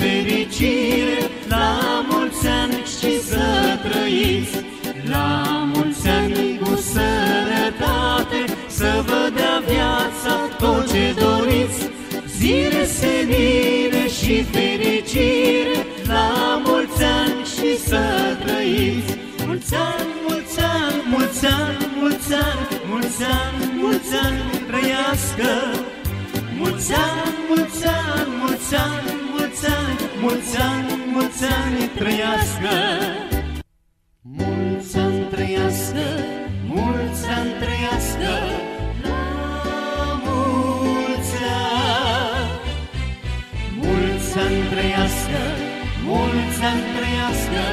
fericire, la mulți ani și să trăiți, la mulți ani cu sănătate, să vă dea viața tot ce doriți, zile senire și fericire, la mulți ani și să trăiți. Mulți ani, mulți ani, mulți ani, mulți ani, mulți ani, mulți ani, trăiască! Mulți ani, mulți ani, mulți ani, mulți ani, mulți ani, mulți ani trăiască! Mulți ani trăiască, mulți ani trăiască, la mulți ani! Mulți ani trăiască, mulți ani trăiască,